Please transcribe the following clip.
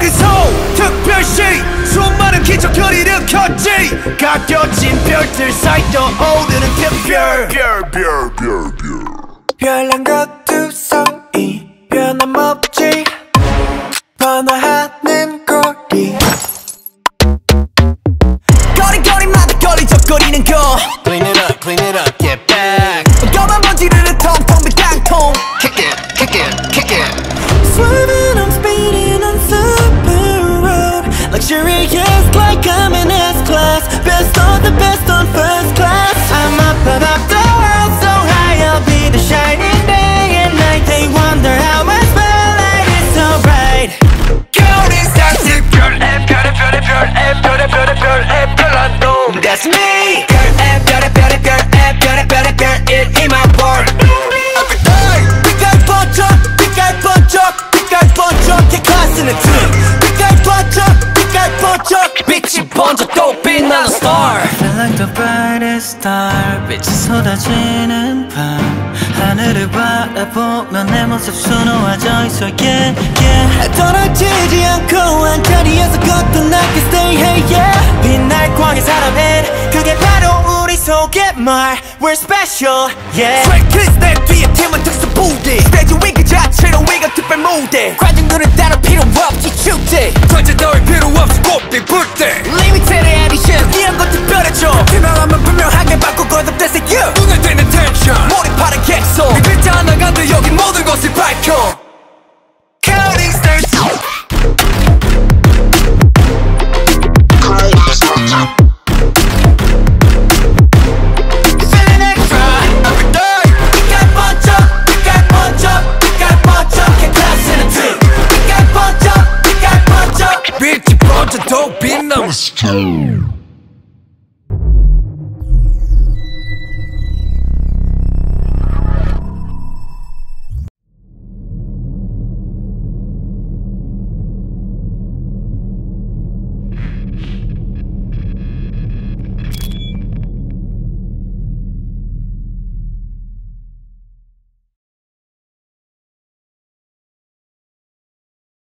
거기서 특별시 수많은 기적을 일으켰지. 가껴진 별들 사이로 오르는 특별. 별별별별. 별난 것 두성이 변함없지. 번화하는 별의 별의 That's me. 별의 별의 별의 별의 별의 별의 별의 in my world Every day 빛깔 번쩍 빛깔 번쩍 빛깔 번쩍 개 클래스는 틈 빛깔 번쩍 빛깔 번쩍 빛이 번쩍 또 빛나는 star. Feel like the brightest star 빛이 쏟아지는 밤. 하늘을 바라보면 내 모습 수놓아져 있어 yeah yeah. 떨어지지 않고 한 자리에서 거듭나게 속의 말 We're special yeah 트랙키스 내 뒤에 팀은 특수 부대 스테이지 위그 자체로 위가 특별 무대 관중들은 따로 필요 없지 축제 전체 따위 필요 없이 꽃빛 불때 Limited edition 빛